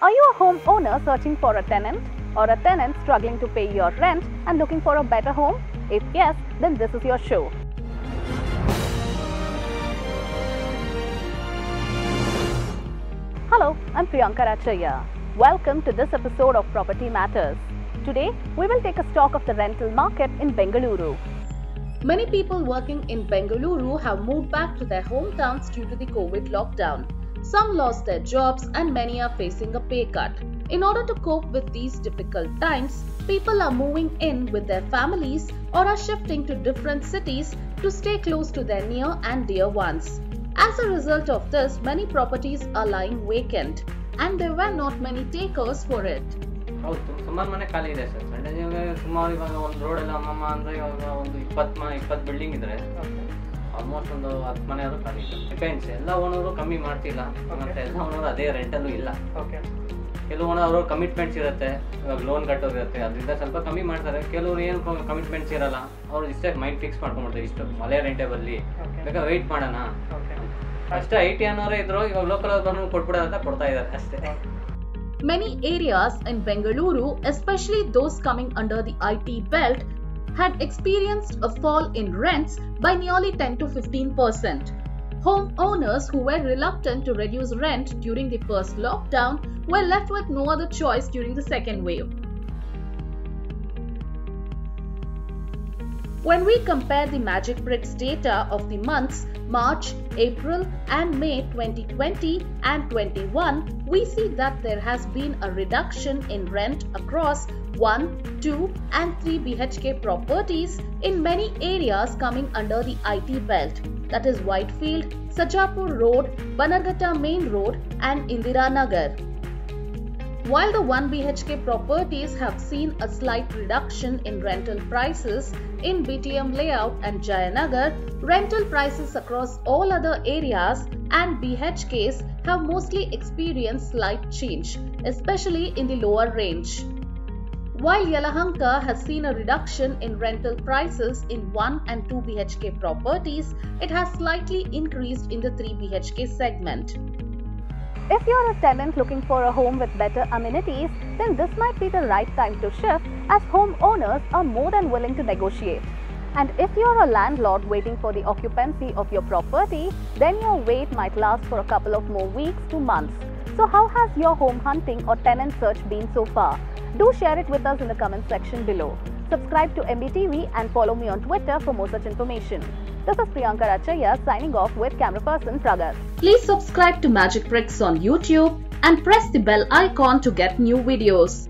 Are you a homeowner searching for a tenant or a tenant struggling to pay your rent and looking for a better home? If yes, then this is your show. Hello, I'm Priyanka Rachaya. Welcome to this episode of Property Matters. Today, we will take a stock of the rental market in Bengaluru. Many people working in Bengaluru have moved back to their hometowns due to the COVID lockdown. Some lost their jobs and many are facing a pay cut. In order to cope with these difficult times, people are moving in with their families or are shifting to different cities to stay close to their near and dear ones. As a result of this, many properties are lying vacant and there were not many takers for it. ಹೌದು ಸುಮಾರು ಮನೆ ಖಾಲಿ ಇದೆ sir Sunday ಇವಾಗ ಸುಮಾರು ಇವಾಗ ಒಂದು road ಎಲ್ಲ ಅಮ್ಮಮ್ಮ ಅಂದ್ರೆ ಇವಾಗ ಒಂದು ಇಪ್ಪತ್ತು ಮನೆ ಇಪ್ಪತ್ತು ಬಿಲ್ಡಿಂಗ್ ಇದ್ರೆ almost ಒಂದು ಹತ್ತು ಮನೆ ಆದ್ರೂ ಖಾಲಿ ಇದೆ ಡಿಪೆಂಡ್ಸ್ ಎಲ್ಲ ಓನರು ಕಮ್ಮಿ ಮಾಡ್ತಿಲ್ಲ. ಮತ್ತೆ ಎಲ್ಲ ಓನರು ಅದೇ ರೆಂಟಲ್ಲೂ ಇಲ್ಲ. ಕೆಲವು ಓನರ್ ಅವರು ಕಮಿಟ್ಮೆಂಟ್ಸ್ ಇರುತ್ತೆ ಇವಾಗ ಲೋನ್ ಕಟ್ಟೋರು ಇರುತ್ತೆ ಅದರಿಂದ ಸ್ವಲ್ಪ ಕಮ್ಮಿ ಮಾಡ್ತಾರೆ. ಕೆಲವರು ಏನು ಕಮಿಟ್ಮೆಂಟ್ಸ್ ಇರಲ್ಲ ಅವ್ರು ಇಷ್ಟೇ ಮೈಂಡ್ ಫಿಕ್ಸ್ ಮಾಡ್ಕೊಂಡ್ಬಿಡ್ತಾರೆ ಇಷ್ಟು. ಮಳೆ ರೆಂಟೆ ಬರಲಿ ಬೇಕಾದ್ರೆ ವೆಯ್ಟ್ ಮಾಡೋಣ. ಅಷ್ಟೇ ಐ ಟಿ ಅನ್ನೋರೇ ಇದ್ರು ಇವಾಗ ಲೋಕಲ್ ಬಂದು ಕೊಟ್ಬಿಡೋದಂತ ಅಂತ ಕೊಡ್ತಾ ಇದ್ದಾರೆ ಅಷ್ಟೇ. Many areas in Bengaluru, especially those coming under the IT belt, had experienced a fall in rents by nearly 10 to 15 percent. Homeowners who were reluctant to reduce rent during the first lockdown were left with no other choice during the second wave. When we compare the Magic Bricks data of the months March, April, and May 2020 and 21, we see that there has been a reduction in rent across 1, 2, and 3 BHK properties in many areas coming under the IT belt that is Whitefield, Sarjapur Road, Bannerghatta Main Road, and Indira Nagar. While the 1 BHK properties have seen a slight reduction in rental prices in BTM layout and Jayanagar, rental prices across all other areas and BHKs have mostly experienced slight change, especially in the lower range. While Yelahanka has seen a reduction in rental prices in 1 and 2 BHK properties, it has slightly increased in the 3 BHK segment. If you're a tenant looking for a home with better amenities, then this might be the right time to shift as homeowners are more than willing to negotiate. And if you're a landlord waiting for the occupancy of your property, then your wait might last for a couple of more weeks to months. So, how has your home hunting or tenant search been so far? Do share it with us in the comment section below. Subscribe to MBTV and follow me on Twitter for more such information. This is Priyanka Rachaya signing off with camera person Pragat. Please subscribe to Magic Bricks on YouTube and press the bell icon to get new videos.